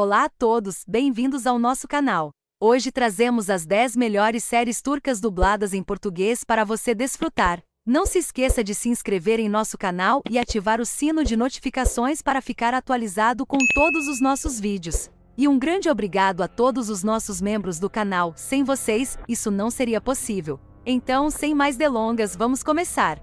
Olá a todos, bem-vindos ao nosso canal. Hoje trazemos as 10 melhores séries turcas dubladas em português para você desfrutar. Não se esqueça de se inscrever em nosso canal e ativar o sino de notificações para ficar atualizado com todos os nossos vídeos. E um grande obrigado a todos os nossos membros do canal, sem vocês, isso não seria possível. Então, sem mais delongas, vamos começar.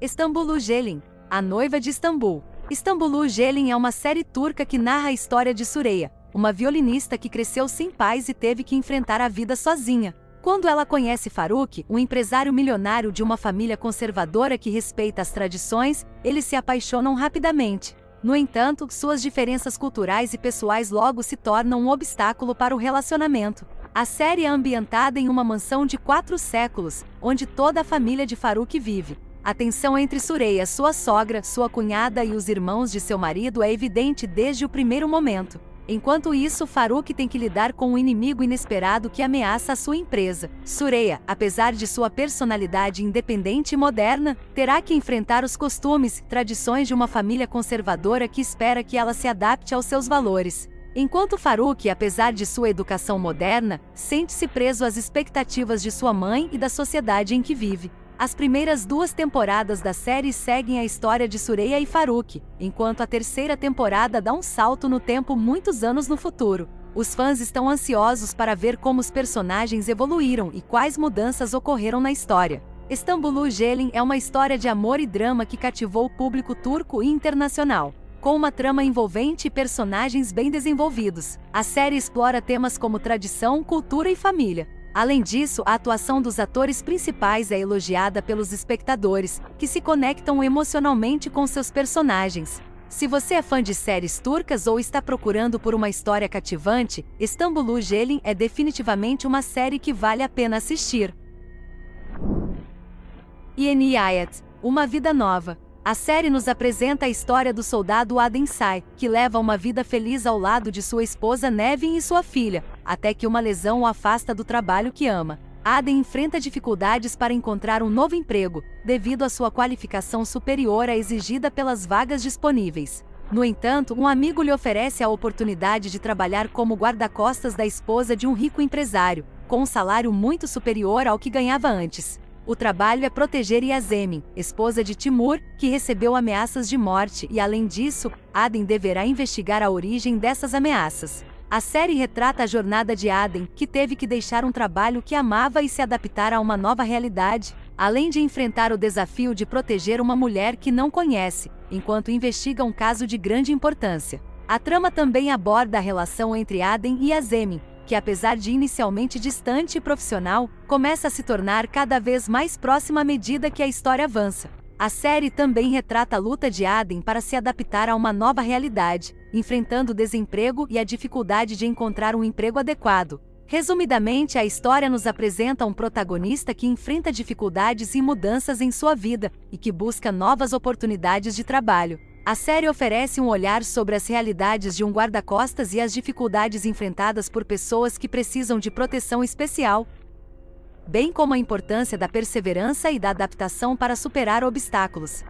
Istambul Gelin, a noiva de Istambul. Istambul Gelin é uma série turca que narra a história de Sureya, uma violinista que cresceu sem pais e teve que enfrentar a vida sozinha. Quando ela conhece Faruk, um empresário milionário de uma família conservadora que respeita as tradições, eles se apaixonam rapidamente. No entanto, suas diferenças culturais e pessoais logo se tornam um obstáculo para o relacionamento. A série é ambientada em uma mansão de quatro séculos, onde toda a família de Faruk vive. A tensão entre Sureya, sua sogra, sua cunhada e os irmãos de seu marido é evidente desde o primeiro momento. Enquanto isso, Faruk tem que lidar com um inimigo inesperado que ameaça a sua empresa. Sureya, apesar de sua personalidade independente e moderna, terá que enfrentar os costumes, tradições de uma família conservadora que espera que ela se adapte aos seus valores. Enquanto Faruk, apesar de sua educação moderna, sente-se preso às expectativas de sua mãe e da sociedade em que vive. As primeiras duas temporadas da série seguem a história de Sureya e Faruk, enquanto a terceira temporada dá um salto no tempo muitos anos no futuro. Os fãs estão ansiosos para ver como os personagens evoluíram e quais mudanças ocorreram na história. Istambul Gelin é uma história de amor e drama que cativou o público turco e internacional. Com uma trama envolvente e personagens bem desenvolvidos, a série explora temas como tradição, cultura e família, Além disso, a atuação dos atores principais é elogiada pelos espectadores, que se conectam emocionalmente com seus personagens. Se você é fã de séries turcas ou está procurando por uma história cativante, Istambul Gelin é definitivamente uma série que vale a pena assistir. Yeni Hayat, Uma Vida Nova a série nos apresenta a história do soldado Adensai, que leva uma vida feliz ao lado de sua esposa Nevin e sua filha, até que uma lesão o afasta do trabalho que ama. Aden enfrenta dificuldades para encontrar um novo emprego, devido à sua qualificação superior à exigida pelas vagas disponíveis. No entanto, um amigo lhe oferece a oportunidade de trabalhar como guarda-costas da esposa de um rico empresário, com um salário muito superior ao que ganhava antes. O trabalho é proteger Yasemin, esposa de Timur, que recebeu ameaças de morte e, além disso, Aden deverá investigar a origem dessas ameaças. A série retrata a jornada de Aden, que teve que deixar um trabalho que amava e se adaptar a uma nova realidade, além de enfrentar o desafio de proteger uma mulher que não conhece, enquanto investiga um caso de grande importância. A trama também aborda a relação entre Aden e Yasemin, que apesar de inicialmente distante e profissional, começa a se tornar cada vez mais próxima à medida que a história avança. A série também retrata a luta de Aden para se adaptar a uma nova realidade, enfrentando o desemprego e a dificuldade de encontrar um emprego adequado. Resumidamente, a história nos apresenta um protagonista que enfrenta dificuldades e mudanças em sua vida e que busca novas oportunidades de trabalho. A série oferece um olhar sobre as realidades de um guarda-costas e as dificuldades enfrentadas por pessoas que precisam de proteção especial, bem como a importância da perseverança e da adaptação para superar obstáculos.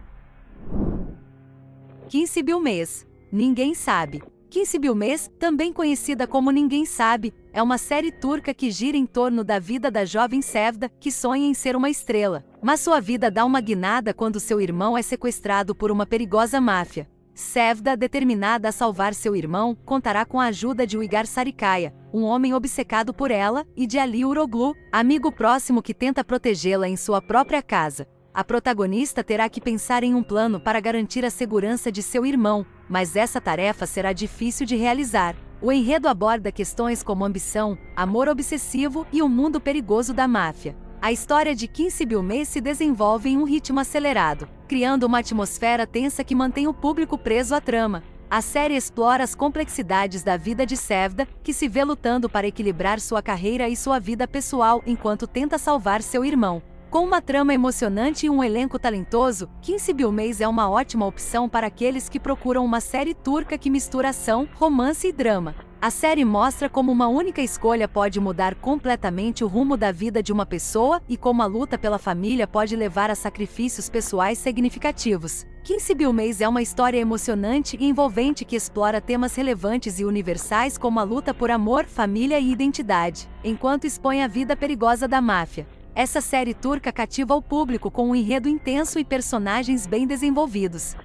15 Bilmês. Ninguém sabe. 15 Bilmês, também conhecida como Ninguém Sabe, é uma série turca que gira em torno da vida da jovem Sevda, que sonha em ser uma estrela. Mas sua vida dá uma guinada quando seu irmão é sequestrado por uma perigosa máfia. Sevda, determinada a salvar seu irmão, contará com a ajuda de Uygar Sarikaya, um homem obcecado por ela, e de Ali Uroglu, amigo próximo que tenta protegê-la em sua própria casa. A protagonista terá que pensar em um plano para garantir a segurança de seu irmão, mas essa tarefa será difícil de realizar. O enredo aborda questões como ambição, amor obsessivo e o mundo perigoso da máfia. A história de Kim Sibyl-May se desenvolve em um ritmo acelerado, criando uma atmosfera tensa que mantém o público preso à trama. A série explora as complexidades da vida de Sevda, que se vê lutando para equilibrar sua carreira e sua vida pessoal enquanto tenta salvar seu irmão. Com uma trama emocionante e um elenco talentoso, Quincy Bilmez é uma ótima opção para aqueles que procuram uma série turca que mistura ação, romance e drama. A série mostra como uma única escolha pode mudar completamente o rumo da vida de uma pessoa e como a luta pela família pode levar a sacrifícios pessoais significativos. Kinsey Maze é uma história emocionante e envolvente que explora temas relevantes e universais como a luta por amor, família e identidade, enquanto expõe a vida perigosa da máfia. Essa série turca cativa o público com um enredo intenso e personagens bem desenvolvidos.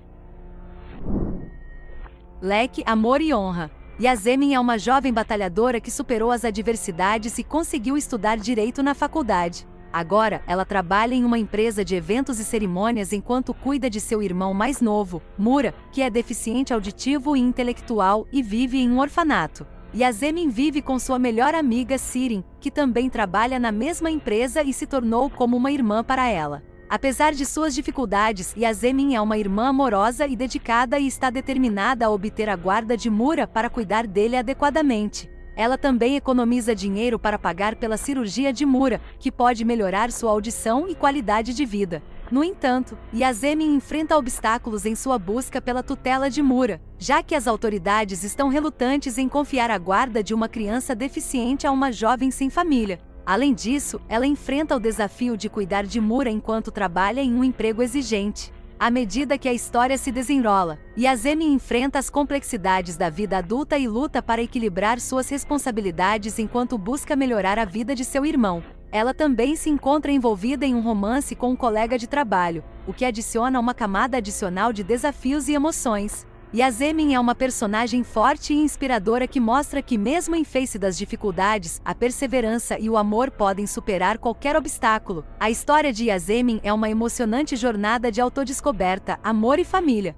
Leque, Amor e Honra Yasemin é uma jovem batalhadora que superou as adversidades e conseguiu estudar direito na faculdade. Agora, ela trabalha em uma empresa de eventos e cerimônias enquanto cuida de seu irmão mais novo, Mura, que é deficiente auditivo e intelectual e vive em um orfanato. Yasemin vive com sua melhor amiga Sirin, que também trabalha na mesma empresa e se tornou como uma irmã para ela. Apesar de suas dificuldades, Yasemin é uma irmã amorosa e dedicada e está determinada a obter a guarda de Mura para cuidar dele adequadamente. Ela também economiza dinheiro para pagar pela cirurgia de Mura, que pode melhorar sua audição e qualidade de vida. No entanto, Yasemin enfrenta obstáculos em sua busca pela tutela de Mura, já que as autoridades estão relutantes em confiar a guarda de uma criança deficiente a uma jovem sem família. Além disso, ela enfrenta o desafio de cuidar de Mura enquanto trabalha em um emprego exigente. À medida que a história se desenrola, Yazemi enfrenta as complexidades da vida adulta e luta para equilibrar suas responsabilidades enquanto busca melhorar a vida de seu irmão. Ela também se encontra envolvida em um romance com um colega de trabalho, o que adiciona uma camada adicional de desafios e emoções. Yasemin é uma personagem forte e inspiradora que mostra que, mesmo em face das dificuldades, a perseverança e o amor podem superar qualquer obstáculo. A história de Yasemin é uma emocionante jornada de autodescoberta, amor e família.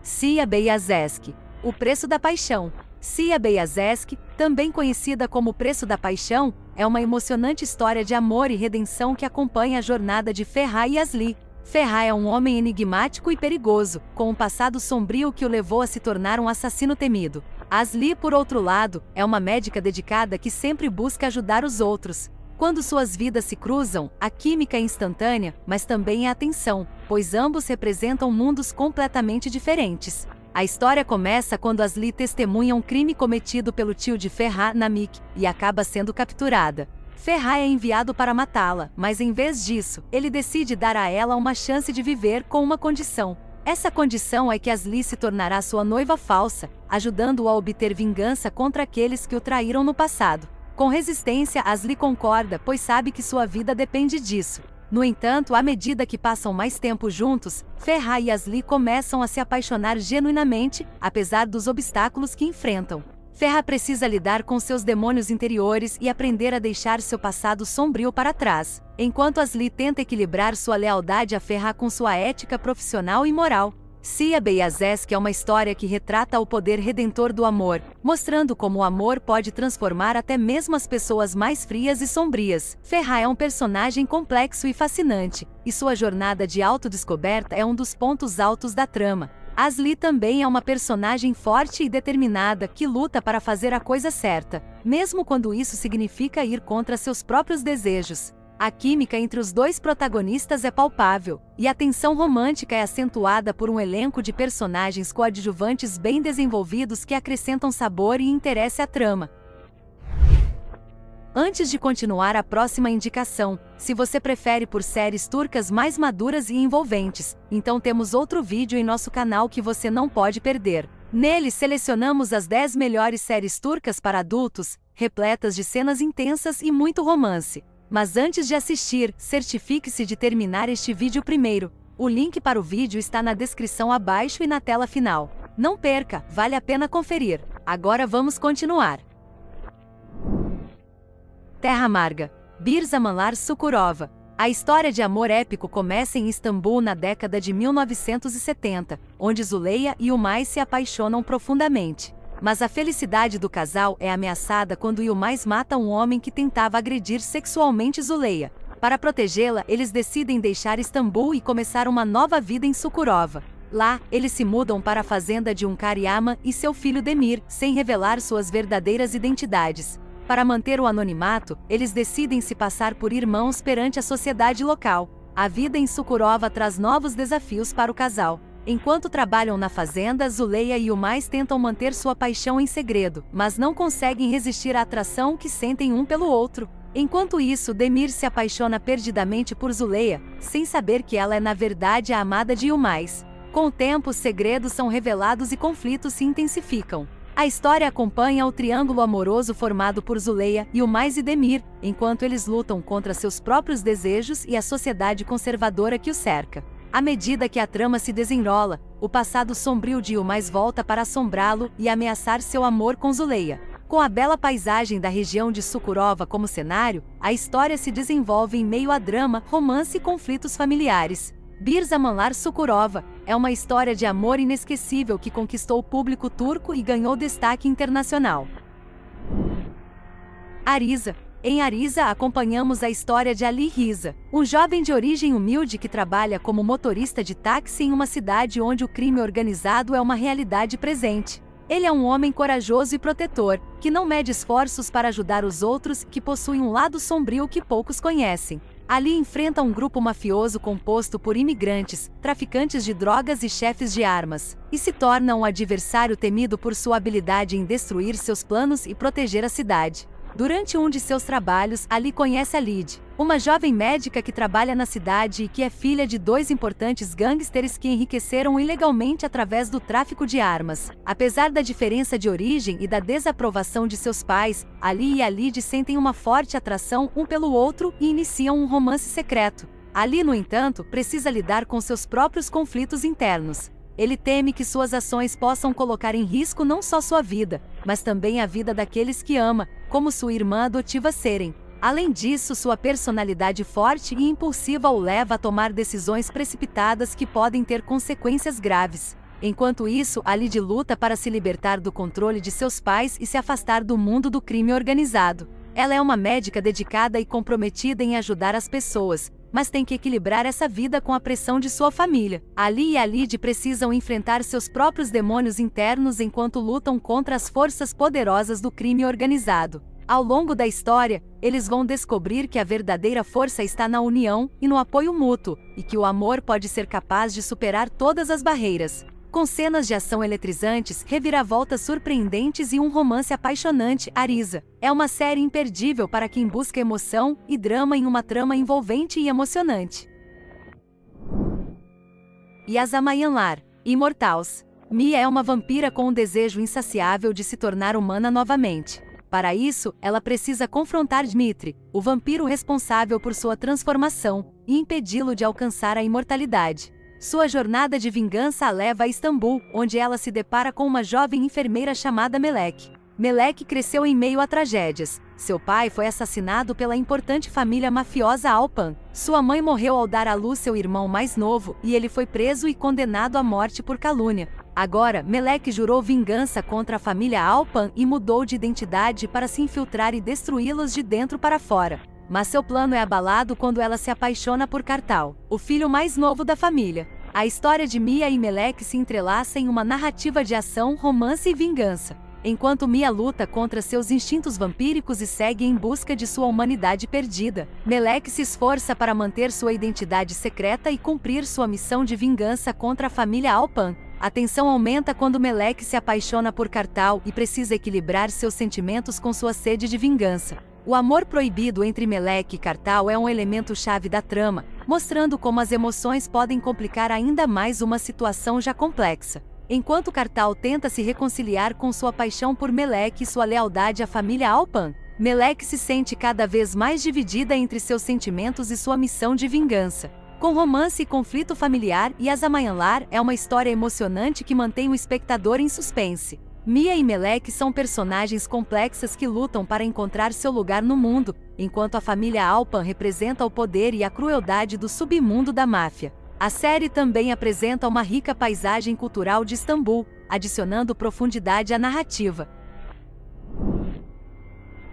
Cia Beyazeski O Preço da Paixão Cia Beyazeski, também conhecida como Preço da Paixão, é uma emocionante história de amor e redenção que acompanha a jornada de Ferrah e Asli, Ferrar é um homem enigmático e perigoso, com um passado sombrio que o levou a se tornar um assassino temido. Asli, por outro lado, é uma médica dedicada que sempre busca ajudar os outros. Quando suas vidas se cruzam, a química é instantânea, mas também a tensão, pois ambos representam mundos completamente diferentes. A história começa quando Asli testemunha um crime cometido pelo tio de Ferrar, Namik, e acaba sendo capturada. Ferrar é enviado para matá-la, mas em vez disso, ele decide dar a ela uma chance de viver com uma condição. Essa condição é que Asli se tornará sua noiva falsa, ajudando-o a obter vingança contra aqueles que o traíram no passado. Com resistência, Asli concorda, pois sabe que sua vida depende disso. No entanto, à medida que passam mais tempo juntos, Ferrar e Asli começam a se apaixonar genuinamente, apesar dos obstáculos que enfrentam. Ferra precisa lidar com seus demônios interiores e aprender a deixar seu passado sombrio para trás, enquanto Asli tenta equilibrar sua lealdade a Ferra com sua ética profissional e moral. Cia Beyazesk é uma história que retrata o poder redentor do amor, mostrando como o amor pode transformar até mesmo as pessoas mais frias e sombrias. Ferra é um personagem complexo e fascinante, e sua jornada de autodescoberta é um dos pontos altos da trama. Asli também é uma personagem forte e determinada que luta para fazer a coisa certa, mesmo quando isso significa ir contra seus próprios desejos. A química entre os dois protagonistas é palpável, e a tensão romântica é acentuada por um elenco de personagens coadjuvantes bem desenvolvidos que acrescentam sabor e interesse à trama. Antes de continuar a próxima indicação, se você prefere por séries turcas mais maduras e envolventes, então temos outro vídeo em nosso canal que você não pode perder. Nele selecionamos as 10 melhores séries turcas para adultos, repletas de cenas intensas e muito romance. Mas antes de assistir, certifique-se de terminar este vídeo primeiro. O link para o vídeo está na descrição abaixo e na tela final. Não perca, vale a pena conferir. Agora vamos continuar. Terra Amarga. Birza Manlar Sukurova. A história de amor épico começa em Istambul na década de 1970, onde Zuleia e Umay se apaixonam profundamente. Mas a felicidade do casal é ameaçada quando Yilmaz mata um homem que tentava agredir sexualmente Zuleia. Para protegê-la, eles decidem deixar Istambul e começar uma nova vida em Sukurova. Lá, eles se mudam para a fazenda de um Karyama e seu filho Demir, sem revelar suas verdadeiras identidades. Para manter o anonimato, eles decidem se passar por irmãos perante a sociedade local. A vida em Sukurova traz novos desafios para o casal. Enquanto trabalham na fazenda, Zuleia e o mais tentam manter sua paixão em segredo, mas não conseguem resistir à atração que sentem um pelo outro. Enquanto isso, Demir se apaixona perdidamente por Zuleia, sem saber que ela é na verdade a amada de Yumais. Com o tempo, segredos são revelados e conflitos se intensificam. A história acompanha o triângulo amoroso formado por Zuleia e o mais Demir, enquanto eles lutam contra seus próprios desejos e a sociedade conservadora que o cerca. À medida que a trama se desenrola, o passado sombrio de Yumais volta para assombrá-lo e ameaçar seu amor com Zuleia. Com a bela paisagem da região de Sukurova como cenário, a história se desenvolve em meio a drama, romance e conflitos familiares. Bir Zamanlar Sukurova é uma história de amor inesquecível que conquistou o público turco e ganhou destaque internacional. Arisa em Arisa acompanhamos a história de Ali Riza, um jovem de origem humilde que trabalha como motorista de táxi em uma cidade onde o crime organizado é uma realidade presente. Ele é um homem corajoso e protetor, que não mede esforços para ajudar os outros que possuem um lado sombrio que poucos conhecem. Ali enfrenta um grupo mafioso composto por imigrantes, traficantes de drogas e chefes de armas, e se torna um adversário temido por sua habilidade em destruir seus planos e proteger a cidade. Durante um de seus trabalhos, Ali conhece a Lid, uma jovem médica que trabalha na cidade e que é filha de dois importantes gangsters que enriqueceram ilegalmente através do tráfico de armas. Apesar da diferença de origem e da desaprovação de seus pais, Ali e a Lid sentem uma forte atração um pelo outro e iniciam um romance secreto. Ali, no entanto, precisa lidar com seus próprios conflitos internos. Ele teme que suas ações possam colocar em risco não só sua vida, mas também a vida daqueles que ama, como sua irmã adotiva Seren. Além disso, sua personalidade forte e impulsiva o leva a tomar decisões precipitadas que podem ter consequências graves. Enquanto isso, Alid luta para se libertar do controle de seus pais e se afastar do mundo do crime organizado. Ela é uma médica dedicada e comprometida em ajudar as pessoas, mas tem que equilibrar essa vida com a pressão de sua família. Ali e Alid precisam enfrentar seus próprios demônios internos enquanto lutam contra as forças poderosas do crime organizado. Ao longo da história, eles vão descobrir que a verdadeira força está na união e no apoio mútuo, e que o amor pode ser capaz de superar todas as barreiras com cenas de ação eletrizantes, reviravoltas surpreendentes e um romance apaixonante, Arisa. É uma série imperdível para quem busca emoção e drama em uma trama envolvente e emocionante. Yazamayanlar, Imortals. Mia é uma vampira com um desejo insaciável de se tornar humana novamente. Para isso, ela precisa confrontar Dmitri, o vampiro responsável por sua transformação, e impedi-lo de alcançar a imortalidade. Sua jornada de vingança a leva a Istambul, onde ela se depara com uma jovem enfermeira chamada Melek. Melek cresceu em meio a tragédias. Seu pai foi assassinado pela importante família mafiosa Alpan. Sua mãe morreu ao dar à luz seu irmão mais novo e ele foi preso e condenado à morte por calúnia. Agora, Melek jurou vingança contra a família Alpan e mudou de identidade para se infiltrar e destruí-los de dentro para fora. Mas seu plano é abalado quando ela se apaixona por Kartal, o filho mais novo da família. A história de Mia e Melek se entrelaça em uma narrativa de ação, romance e vingança. Enquanto Mia luta contra seus instintos vampíricos e segue em busca de sua humanidade perdida, Melek se esforça para manter sua identidade secreta e cumprir sua missão de vingança contra a família Alpan. A tensão aumenta quando Melek se apaixona por Kartal e precisa equilibrar seus sentimentos com sua sede de vingança. O amor proibido entre Melek e Kartal é um elemento-chave da trama, mostrando como as emoções podem complicar ainda mais uma situação já complexa. Enquanto Kartal tenta se reconciliar com sua paixão por Melek e sua lealdade à família Alpan, Melek se sente cada vez mais dividida entre seus sentimentos e sua missão de vingança. Com romance e conflito familiar, Yazamayanlar é uma história emocionante que mantém o espectador em suspense. Mia e Melek são personagens complexas que lutam para encontrar seu lugar no mundo, enquanto a família Alpan representa o poder e a crueldade do submundo da máfia. A série também apresenta uma rica paisagem cultural de Istambul, adicionando profundidade à narrativa.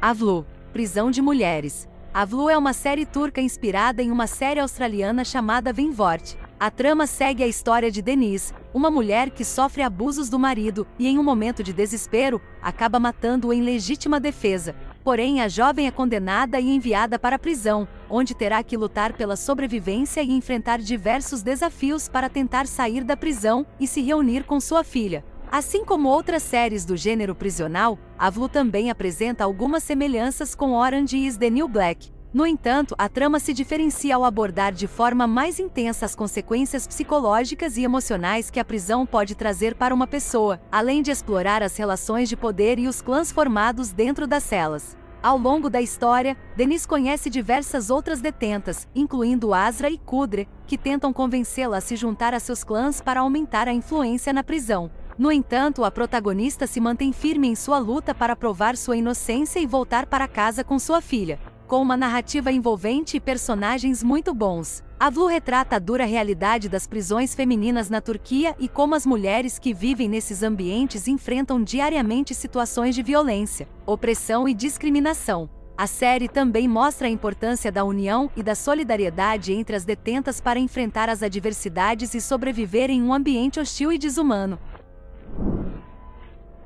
Avlu Prisão de Mulheres. Avlu é uma série turca inspirada em uma série australiana chamada Venvort, a trama segue a história de Denise, uma mulher que sofre abusos do marido e, em um momento de desespero, acaba matando-o em legítima defesa. Porém, a jovem é condenada e enviada para a prisão, onde terá que lutar pela sobrevivência e enfrentar diversos desafios para tentar sair da prisão e se reunir com sua filha. Assim como outras séries do gênero prisional, a Blue também apresenta algumas semelhanças com Orange is the New Black. No entanto, a trama se diferencia ao abordar de forma mais intensa as consequências psicológicas e emocionais que a prisão pode trazer para uma pessoa, além de explorar as relações de poder e os clãs formados dentro das celas. Ao longo da história, Denise conhece diversas outras detentas, incluindo Asra e Kudre, que tentam convencê-la a se juntar a seus clãs para aumentar a influência na prisão. No entanto, a protagonista se mantém firme em sua luta para provar sua inocência e voltar para casa com sua filha. Com uma narrativa envolvente e personagens muito bons, a Blue retrata a dura realidade das prisões femininas na Turquia e como as mulheres que vivem nesses ambientes enfrentam diariamente situações de violência, opressão e discriminação. A série também mostra a importância da união e da solidariedade entre as detentas para enfrentar as adversidades e sobreviver em um ambiente hostil e desumano.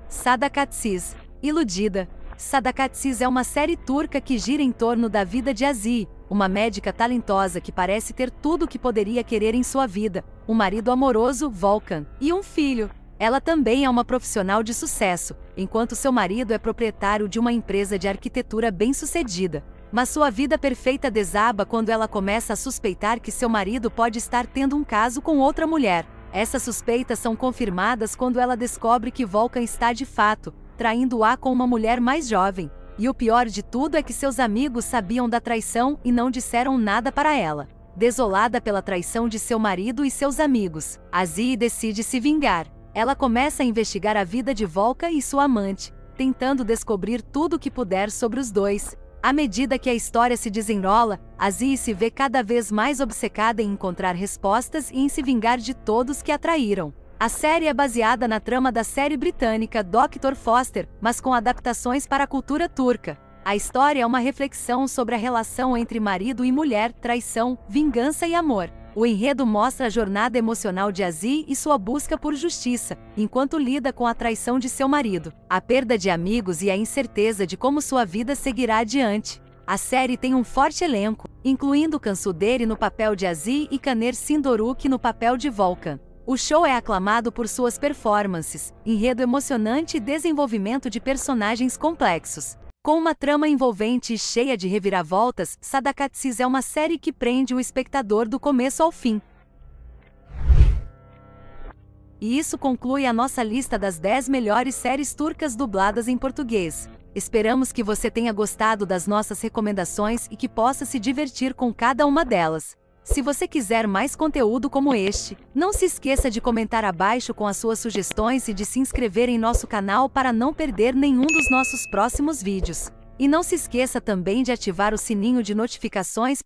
Sadakatsiz, Iludida. Sadakatsiz é uma série turca que gira em torno da vida de Aziz, uma médica talentosa que parece ter tudo o que poderia querer em sua vida, um marido amoroso, Volkan, e um filho. Ela também é uma profissional de sucesso, enquanto seu marido é proprietário de uma empresa de arquitetura bem-sucedida. Mas sua vida perfeita desaba quando ela começa a suspeitar que seu marido pode estar tendo um caso com outra mulher. Essas suspeitas são confirmadas quando ela descobre que Volkan está de fato traindo-a com uma mulher mais jovem. E o pior de tudo é que seus amigos sabiam da traição e não disseram nada para ela. Desolada pela traição de seu marido e seus amigos, Azi decide se vingar. Ela começa a investigar a vida de Volka e sua amante, tentando descobrir tudo o que puder sobre os dois. À medida que a história se desenrola, Aziz se vê cada vez mais obcecada em encontrar respostas e em se vingar de todos que a traíram. A série é baseada na trama da série britânica Dr. Foster, mas com adaptações para a cultura turca. A história é uma reflexão sobre a relação entre marido e mulher, traição, vingança e amor. O enredo mostra a jornada emocional de Aziz e sua busca por justiça, enquanto lida com a traição de seu marido, a perda de amigos e a incerteza de como sua vida seguirá adiante. A série tem um forte elenco, incluindo Kansuderi no papel de Aziz e Kaner Sindoruk no papel de Volkan. O show é aclamado por suas performances, enredo emocionante e desenvolvimento de personagens complexos. Com uma trama envolvente e cheia de reviravoltas, Sadakatsiz é uma série que prende o espectador do começo ao fim. E isso conclui a nossa lista das 10 melhores séries turcas dubladas em português. Esperamos que você tenha gostado das nossas recomendações e que possa se divertir com cada uma delas. Se você quiser mais conteúdo como este, não se esqueça de comentar abaixo com as suas sugestões e de se inscrever em nosso canal para não perder nenhum dos nossos próximos vídeos. E não se esqueça também de ativar o sininho de notificações